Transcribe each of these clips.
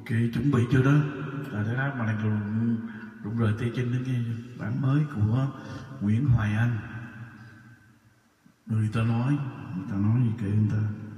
ok, chuẩn bị chưa đó? Là thế đó mà lại rụng rụng rời tay chân đến cái bản mới của Nguyễn Hoài Anh. Người ta nói, người ta nói gì kệ người ta?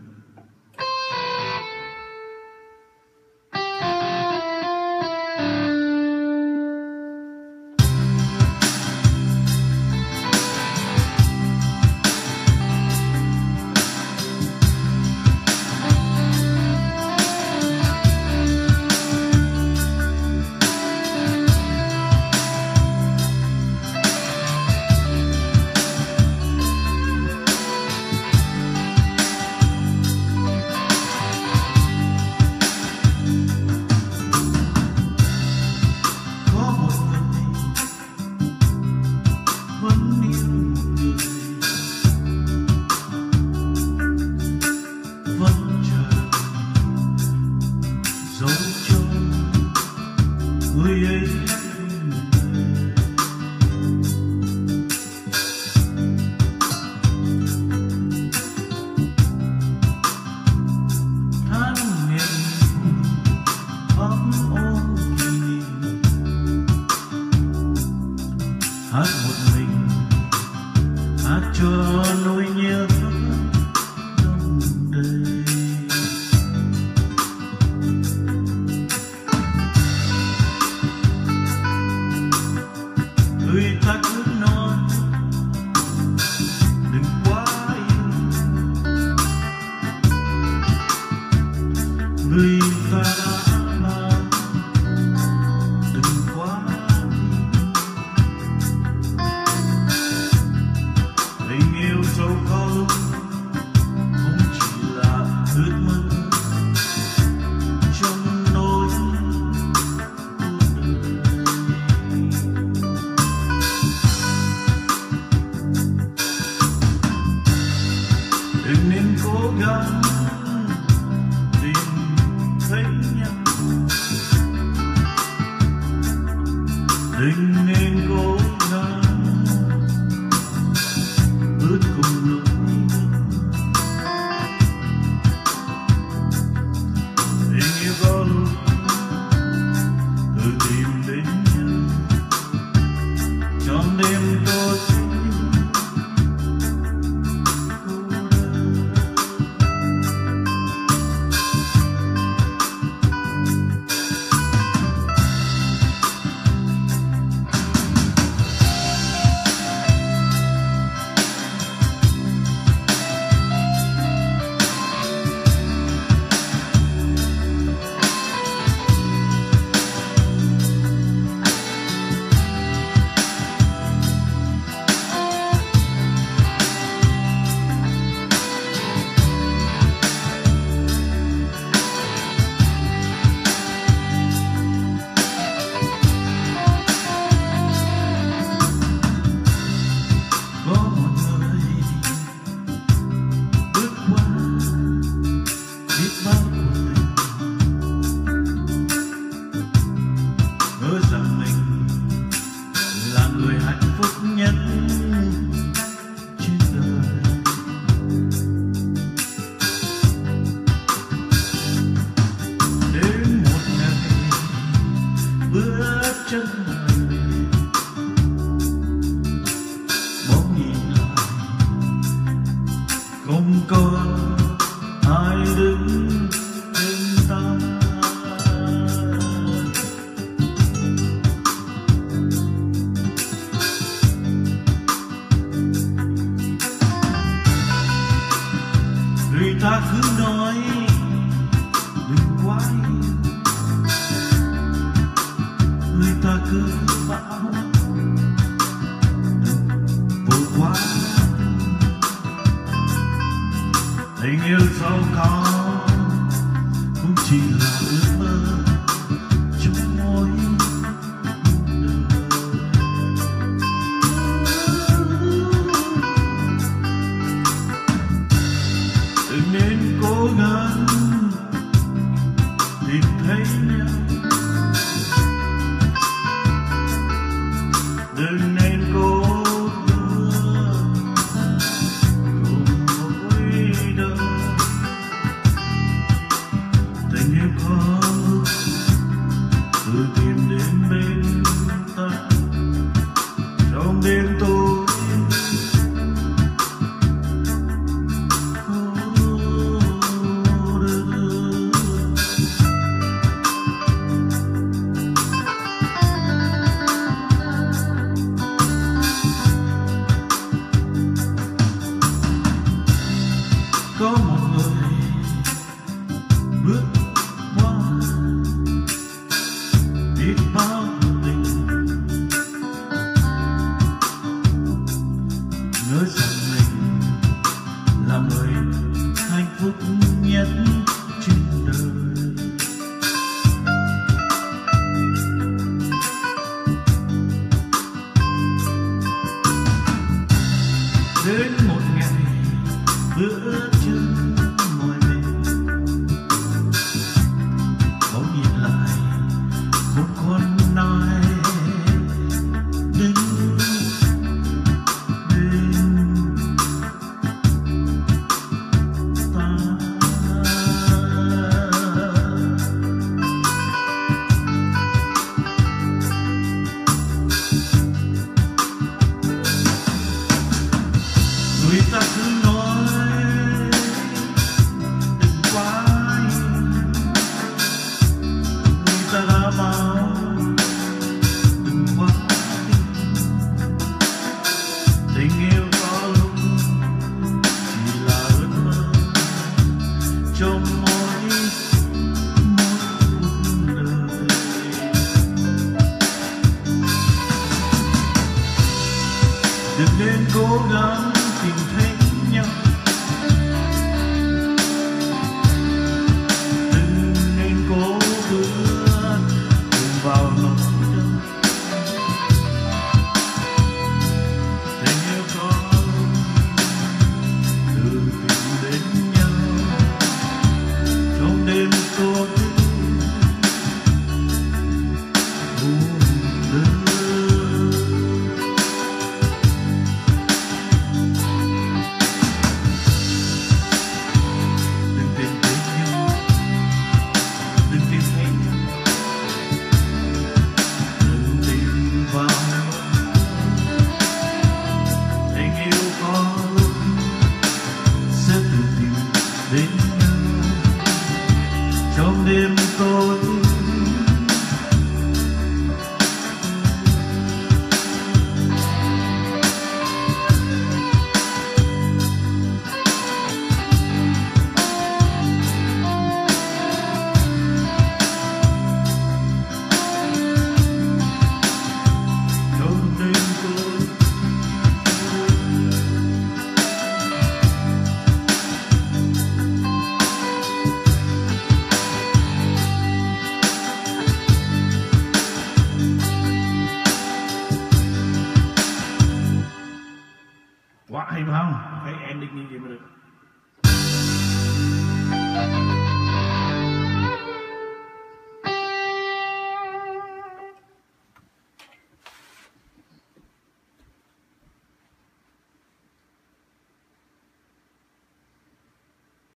Bring me chân nhìn lại không có ai đứng hứa rằng mình. Là người hạnh phúc nhất trên đời. Đến một ngày, bữa trưa need you